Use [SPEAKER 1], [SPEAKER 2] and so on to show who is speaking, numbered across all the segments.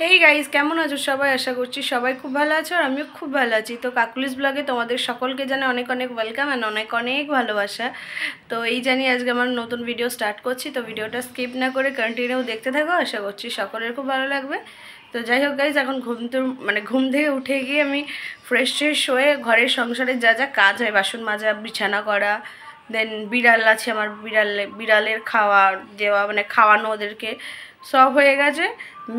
[SPEAKER 1] Hey guys কেমন আছো? সবাই আশা করছি সবাই খুব ভালো আছো আর আমিও খুব ভালো আছি। তো কাকুলিস ব্লগে তোমাদের সকলকে জানে অনেক অনেক ওয়েলকাম অ্যান্ড অনেক অনেক ভালোবাসা। তো এই জানি আজকে আমার নতুন ভিডিও স্টার্ট করছি, তো ভিডিওটা স্কিপ না করে কন্টিনিউ দেখতে থাকো। আশা করছি সকলের খুব ভালো লাগবে। তো যাই হোক গাইজ এখন ঘুম তো মানে ঘুম থেকে উঠে গিয়ে আমি ফ্রেশ ফ্রেশ হয়ে ঘরের সংসারে যা যা কাজ হয়, বাসন মাজা, বিছানা করা দেন বিড়াল আছে আমার বিড়াল, বিড়ালের খাওয়া, দেওয়া মানে খাওয়ানো ওদেরকে সব হয়ে গেছে।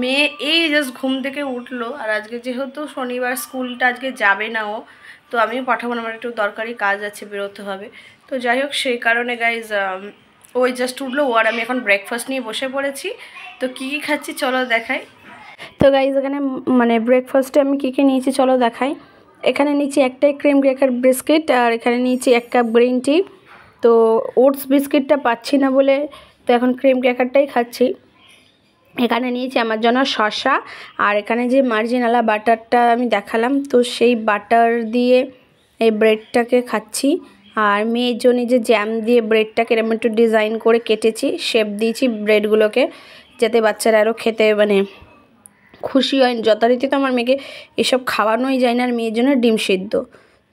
[SPEAKER 1] মেয়ে এই জাস্ট ঘুম থেকে উঠল আর আজকে যেহেতু শনিবার, স্কুলটা আজকে যাবে না ও, তো আমিও পাঠাবো না, আমার একটু দরকারি কাজ আছে, বেরোতে হবে। তো যাই হোক, সেই কারণে গাইজ ওই জাস্ট উঠল, ও আর আমি এখন ব্রেকফাস্ট নিয়ে বসে পড়েছি। তো কী কী খাচ্ছি চলো দেখাই। তো গাইজ এখানে মানে ব্রেকফাস্টে আমি কী কী নিয়েছি চলো দেখাই। এখানে নিয়েছি একটাই ক্রিম ক্র্যাকার বিস্কিট আর এখানে নিয়েছি এক কাপ গ্রিন টি তো ওটস বিস্কিটটা পাচ্ছি না বলে তো এখন ক্রিম ক্র্যাকারটাই খাচ্ছি। এখানে নিয়েছি আমার জন্য শশা আর এখানে যে মার্জিনালা বাটারটা আমি দেখালাম, তো সেই বাটার দিয়ে এই ব্রেডটাকে খাচ্ছি। আর মেয়ের জন্য যে জ্যাম দিয়ে ব্রেডটাকে এরকম একটু ডিজাইন করে কেটেছি শেপ দিয়েছি ব্রেডগুলোকে, যাতে বাচ্চারা আরও খেতে মানে খুশি হয়। যথারীতি তো আমার মেয়েকে এসব খাওয়ানোই যায় না আর মেয়ের জন্য ডিম সিদ্ধ।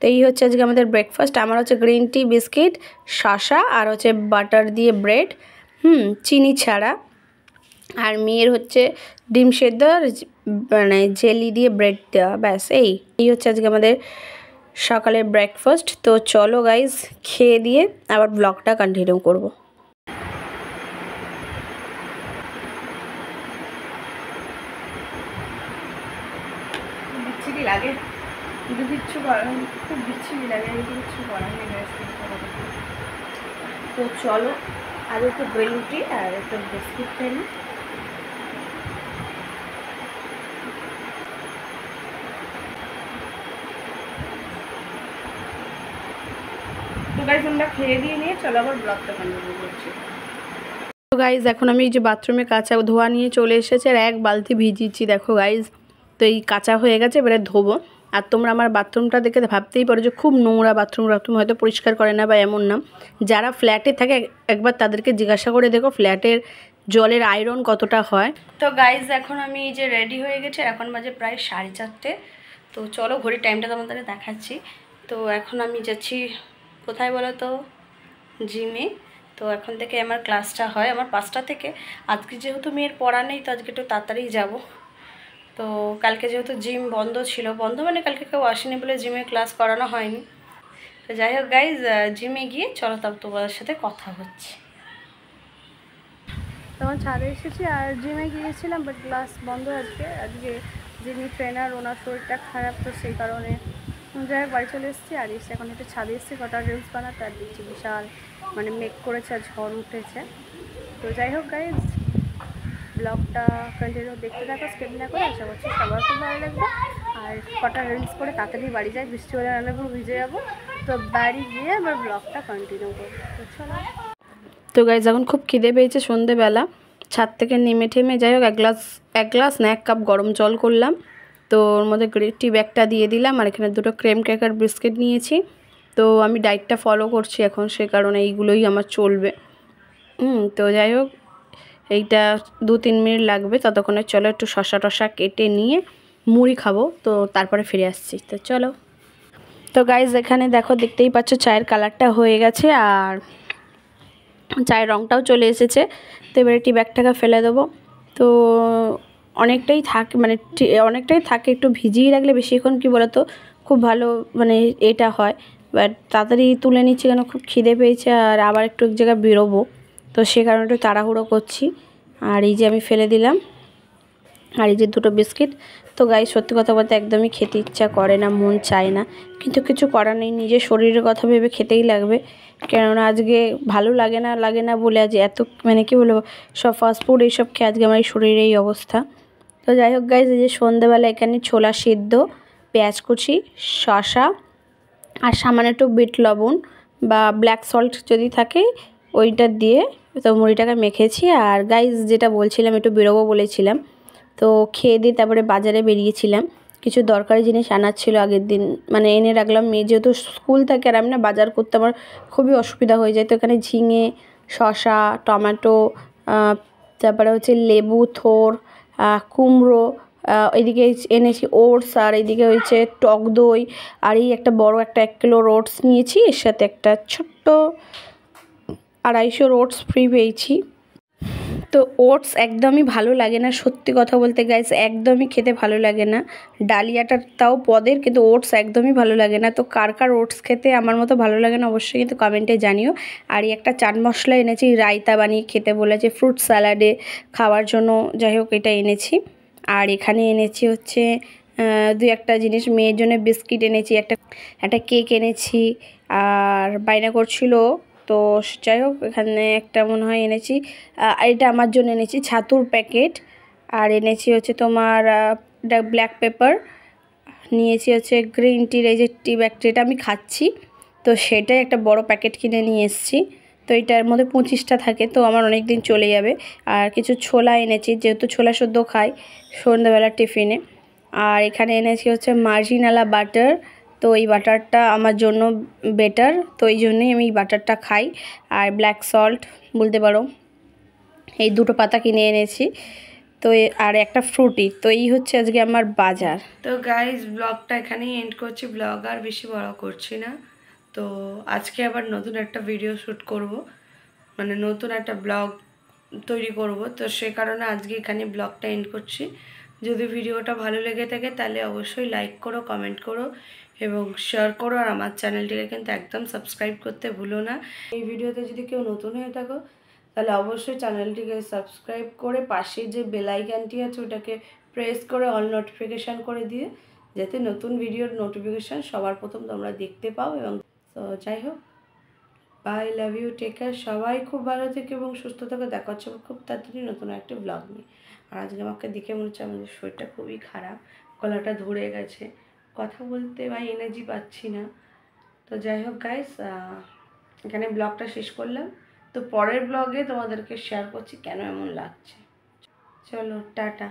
[SPEAKER 1] তো এই হচ্ছে আজকে আমাদের ব্রেকফাস্ট আমার হচ্ছে গ্রিন টি বিস্কিট শশা আর হচ্ছে বাটার দিয়ে ব্রেড হুম, চিনি ছাড়া। আর মেয়ের হচ্ছে ডিম সেদ্ধ আর মানে জেলি দিয়ে ব্রেড দেওয়া, ব্যাস, এই। এই হচ্ছে আজকে আমাদের সকালের ব্রেকফাস্ট তো চলো গাইজ খেয়ে দিয়ে আবার ব্লগটা কন্টিনিউ করব বিচ্ছিরি লাগে কিন্তু কিচ্ছু করার খুব বিচ্ছিরি লাগে কিন্তু কিচ্ছু করার নেই তো চলো, আর একটু গ্রিন টি আর একটু বিস্কিট তো গাইজ এখন আমি যে বাথরুমে কাঁচা ধোয়া নিয়ে চলে এসেছে আর এক বালতি ভিজিয়েছি, দেখো গাইজ তো এই কাঁচা হয়ে গেছে, এবারে ধোবো। আর তোমরা আমার বাথরুমটা দেখে ভাবতেই পারো যে খুব নোংরা বাথরুম বাথরুম হয়তো পরিষ্কার করে না বা এমন না। যারা ফ্ল্যাটে থাকে একবার তাদেরকে জিজ্ঞাসা করে দেখো ফ্ল্যাটের জলের আয়রন কতটা হয়। তো গাইজ এখন আমি এই যে রেডি হয়ে গেছে এখন বাজে প্রায় সাড়ে চারটে। তো চলো ঘড়ির টাইমটা তোমাদের দেখাচ্ছি। তো এখন আমি যাচ্ছি, কোথায় বলো তো? জিমে তো এখন থেকে আমার ক্লাসটা হয়, আমার পাঁচটা থেকে। আজকে যেহেতু মেয়ের পড়া নেই, তো আজকে একটু তাড়াতাড়ি যাব। তো কালকে যেহেতু জিম বন্ধ ছিল, বন্ধ মানে কালকে কেউ আসেনি বলে জিমে ক্লাস করানো হয়নি। তো যাই হোক গাইজ জিমে গিয়ে চলো তার তোমাদের সাথে কথা হচ্ছে। তখন ছাদে এসেছি আর জিমে গিয়েছিলাম বাট ক্লাস বন্ধ আজকে। আজকে যিনি ট্রেনার ওনার শরীরটা খারাপ, তো সেই কারণে যাই হোক বাড়ি চলে এসেছি। আর এসে এখন একটু ছাদে এসেছি, কটা রিলস বানাতে, আর দিচ্ছি বিশাল মানে মেক করেছে আর ঝড় উঠেছে। তো যাই হোক গাইজ ব্লগটা কন্টিনিউ দেখতে থাকো স্কিপ না করে, আশা করছি সবার খুব ভালো লাগবে। আর কটা রিলস করে তাড়াতাড়ি বাড়ি যাই, বৃষ্টি হলে রান্না পুরো ভিজে যাব। তো বাড়ি গিয়ে আমার ব্লগটা কন্টিনিউ করব। তো চলো। তো গাইজ এখন খুব খিদে পেয়েছে সন্ধেবেলা। ছাদ থেকে নেমে ঠেমে যাই হোক, এক গ্লাস এক গ্লাস না, এক কাপ গরম জল করলাম। তো ওর মধ্যে টি ব্যাগটা দিয়ে দিলাম, আর এখানে দুটো ক্রেম ক্র্যাকার বিস্কিট নিয়েছি। তো আমি ডায়েটটা ফলো করছি এখন, সে কারণে এইগুলোই আমার চলবে। হুম, তো যাই হোক এইটা দু তিন মিনিট লাগবে, ততক্ষণে চলো একটু শশা টশা কেটে নিয়ে মুড়ি খাব, তো তারপরে ফিরে আসছি। তো চলো। তো গাইজ এখানে দেখো, দেখতেই পাচ্ছ চায়ের কালারটা হয়ে গেছে আর চায়ের রঙটাও চলে এসেছে। তো এবারে টি ব্যাগটাকে ফেলে দেবো। তো অনেকটাই থাকে মানে অনেকটাই থাকে, একটু ভিজিয়ে রাখলে বেশিক্ষণ কী বলতো, খুব ভালো মানে এটা হয়। বাট তাড়াতাড়ি তুলে নিচ্ছি কেন, খুব খিদে পেয়েছে আর আবার একটু এক জায়গায় বেরোবো। তো সে কারণে একটু তাড়াহুড়ো করছি। আর এই যে আমি ফেলে দিলাম। আর এই যে দুটো বিস্কিট। তো গাই সত্যি কথা বলতে একদমই খেতে ইচ্ছা করে না, মন চায় না। কিন্তু কিছু করার নেই, নিজের শরীরের কথা ভেবে খেতেই লাগবে। কেননা আজকে ভালো লাগে না লাগে না বলে আজ এত মানে কী বলব, সব ফাস্টফুড এইসব খেয়ে আজকে আমার এই শরীরের এই অবস্থা। তো যাই হোক গাইজ এই যে সন্ধ্যেবেলা এখানে ছোলা সিদ্ধ, পেঁয়াজ কুচি শশা আর সামান্য একটু বিট লবণ বা ব্ল্যাক সল্ট যদি থাকে ওইটা দিয়ে তো মুড়িটাকে মেখেছি। আর গাইজ যেটা বলছিলাম, একটু বেরোবো বলেছিলাম। তো খেয়ে দিয়ে তারপরে বাজারে বেরিয়েছিলাম। কিছু দরকারি জিনিস আনার ছিল আগের দিন। মানে এনে রাখলাম। মেয়ে যেহেতু স্কুল থাকে আর আমি না বাজার করতে আমার খুবই অসুবিধা হয়ে যায়। তো এখানে ঝিঙে শশা টমেটো তারপরে হচ্ছে লেবু, থোর কুমড়ো
[SPEAKER 2] এদিকে এনেছি ওটস আর এদিকে হয়েছে টক দই। আর এই একটা বড় একটা এক কিলো ওটস নিয়েছি। এর সাথে একটা ছোট্ট আড়াইশোর ওটস ফ্রি পেয়েছি। তো ওটস একদমই ভালো লাগে না, সত্যি কথা বলতে গাইস একদমই খেতে ভালো লাগে না। ডালিয়াটা তাও পদের, কিন্তু ওটস একদমই ভালো লাগে না। তো কার কার ওটস খেতে আমার মতো ভালো লাগে না, অবশ্যই কিন্তু কমেন্টে জানিও। আর একটা চাট মশলা এনেছি, রায়তা বানিয়ে খেতে বলেছে ফ্রুট স্যালাডে খাওয়ার জন্য, যাই হোক এটা এনেছি। আর এখানে এনেছি হচ্ছে দুই একটা জিনিস, মেয়ের জন্য বিস্কিট এনেছি, একটা একটা কেক এনেছি। আর বায়না করছিল তো যাই হোক, এখানে একটা মনে হয় এনেছি। এটা আমার জন্য এনেছি, ছাতুর প্যাকেট। আর এনেছি হচ্ছে তোমার ব্ল্যাক পেপার নিয়েছি হচ্ছে গ্রিন টির এই যে টি ব্যাগটি এটা আমি খাচ্ছি। তো সেটাই একটা বড় প্যাকেট কিনে নিয়ে এসেছি। তো এটার মধ্যে পঁচিশটা থাকে, তো আমার অনেক দিন চলে যাবে। আর কিছু ছোলা এনেছি, যেহেতু ছোলা সদ্য খাই সন্ধ্যাবেলার টিফিনে। আর এখানে এনেছি হচ্ছে মার্জিনালা বাটার তো এই বাটারটা আমার জন্য বেটার তো এই জন্যই আমি এই বাটারটা খাই। আর ব্ল্যাক সল্ট বলতে পারো, এই দুটো পাতা কিনে এনেছি। তো আর একটা ফ্রুটি তো এই হচ্ছে আজকে আমার বাজার। তো গাইজ ব্লগটা এখানেই এন্ড করছি। ব্লগ আর বেশি বড় করছি না। তো আজকে আবার নতুন একটা ভিডিও শ্যুট করব। মানে নতুন একটা ব্লগ তৈরি করব। তো সে কারণে আজকে এখানে ব্লগটা এন্ড করছি। যদি ভিডিওটা ভালো লেগে থাকে তাহলে অবশ্যই লাইক করো কমেন্ট করো এবং শেয়ার করো আর আমার চ্যানেলটিকে কিন্তু একদম সাবস্ক্রাইব করতে ভুলো না। এই ভিডিওতে যদি কেউ নতুন হয়ে থাকো, তাহলে অবশ্যই চ্যানেলটিকে সাবস্ক্রাইব করে পাশে যে বেল আইকনটি আছে ওটাকে প্রেস করে অল নোটিফিকেশান করে দিয়ে যাতে নতুন ভিডিওর নোটিফিকেশান সবার প্রথম তোমরা দেখতে পাও এবং যাই হোক bye love you take care সবাই খুব ভালো থেকে এবং সুস্থ থেকে, দেখা হচ্ছে খুব তাড়াতাড়ি নতুন একটা ব্লগ নিয়ে। আর আজকে আমাকে দেখে মনে হচ্ছে আমাদের শরীরটা খুবই খারাপ, গলাটা ধরে গেছে। কথা বলতে বা এনার্জি পাচ্ছি না। তো যাই হোক গাইস এখানে ব্লগটা শেষ করলাম। তো পরের ব্লগে তোমাদেরকে শেয়ার করছি কেন এমন লাগছে। চলো, টাটা।